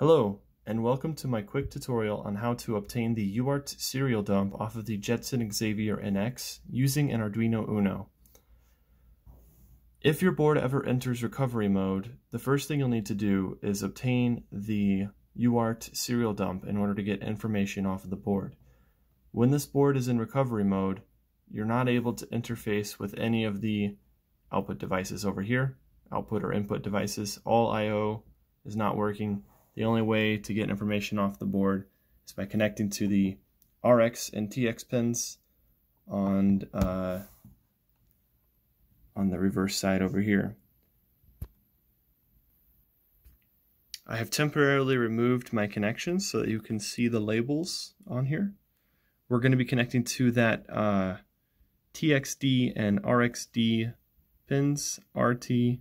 Hello, and welcome to my quick tutorial on how to obtain the UART serial dump off of the Jetson Xavier NX using an Arduino Uno. If your board ever enters recovery mode, the first thing you'll need to do is obtain the UART serial dump in order to get information off of the board. When this board is in recovery mode, you're not able to interface with any of the output devices over here, output or input devices. All I.O. is not working the only way to get information off the board is by connecting to the RX and TX pins on, uh, on the reverse side over here. I have temporarily removed my connections so that you can see the labels on here. We're going to be connecting to that uh, TXD and RXD pins, RT,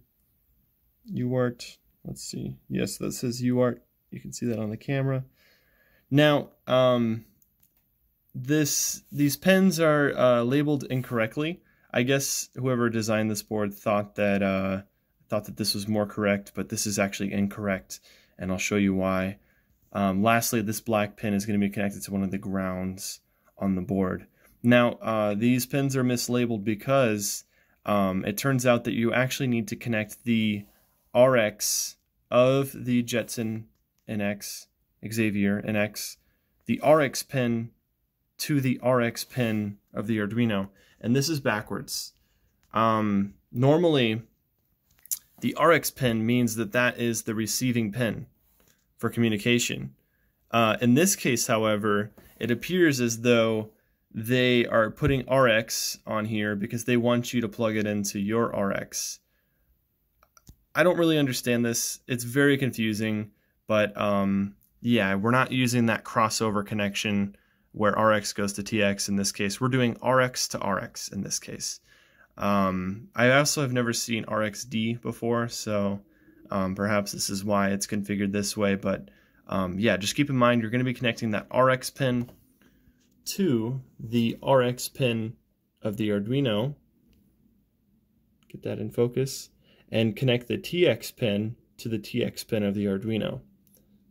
UART, Let's see. Yes, that says UART. You can see that on the camera. Now, um, this these pens are uh, labeled incorrectly. I guess whoever designed this board thought that uh, thought that this was more correct, but this is actually incorrect, and I'll show you why. Um, lastly, this black pin is going to be connected to one of the grounds on the board. Now, uh, these pins are mislabeled because um, it turns out that you actually need to connect the RX of the Jetson NX, Xavier NX, the RX pin to the RX pin of the Arduino. And this is backwards. Um, normally, the RX pin means that that is the receiving pin for communication. Uh, in this case, however, it appears as though they are putting RX on here because they want you to plug it into your RX. I don't really understand this. It's very confusing, but um, yeah, we're not using that crossover connection where RX goes to TX in this case. We're doing RX to RX in this case. Um, I also have never seen RXD before, so um, perhaps this is why it's configured this way. But um, yeah, just keep in mind you're going to be connecting that RX pin to the RX pin of the Arduino. Get that in focus and connect the TX pin to the TX pin of the Arduino.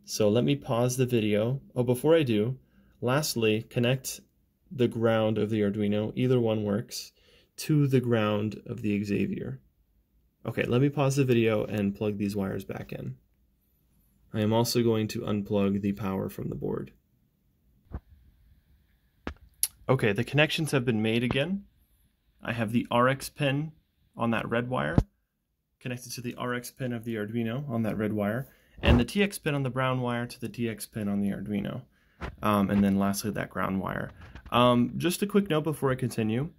So let me pause the video. Oh, before I do, lastly, connect the ground of the Arduino, either one works, to the ground of the Xavier. Okay, let me pause the video and plug these wires back in. I am also going to unplug the power from the board. Okay, the connections have been made again. I have the RX pin on that red wire connected to the RX pin of the Arduino on that red wire, and the TX pin on the brown wire to the TX pin on the Arduino. Um, and then lastly, that ground wire. Um, just a quick note before I continue.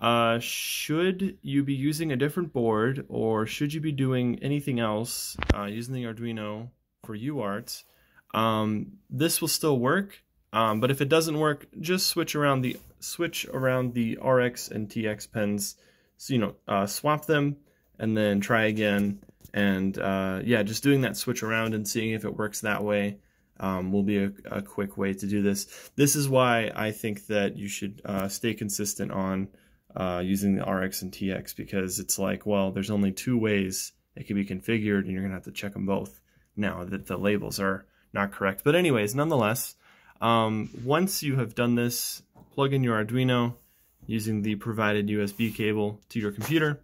Uh, should you be using a different board or should you be doing anything else uh, using the Arduino for UART, um, this will still work. Um, but if it doesn't work, just switch around the switch around the RX and TX pins. So you know, uh, swap them and then try again. And uh, yeah, just doing that switch around and seeing if it works that way um, will be a, a, quick way to do this. This is why I think that you should uh, stay consistent on uh, using the RX and TX because it's like, well, there's only two ways it can be configured and you're to have to check them both now that the labels are not correct. But anyways, nonetheless, um, once you have done this, plug in your Arduino using the provided USB cable to your computer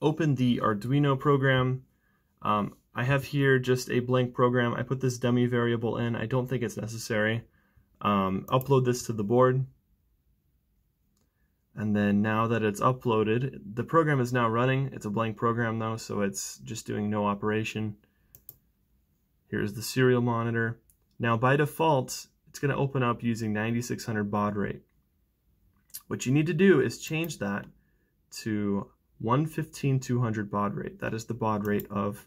open the Arduino program. Um, I have here just a blank program. I put this dummy variable in. I don't think it's necessary. Um, upload this to the board. And then now that it's uploaded, the program is now running. It's a blank program though, so it's just doing no operation. Here's the serial monitor. Now by default, it's going to open up using 9600 baud rate. What you need to do is change that to 115200 baud rate. That is the baud rate of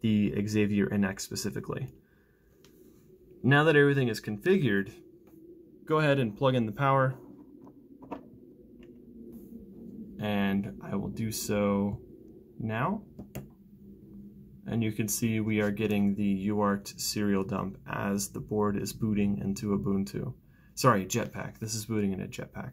the Xavier NX specifically. Now that everything is configured, go ahead and plug in the power. And I will do so now. And you can see we are getting the UART serial dump as the board is booting into Ubuntu. Sorry, Jetpack. This is booting into Jetpack.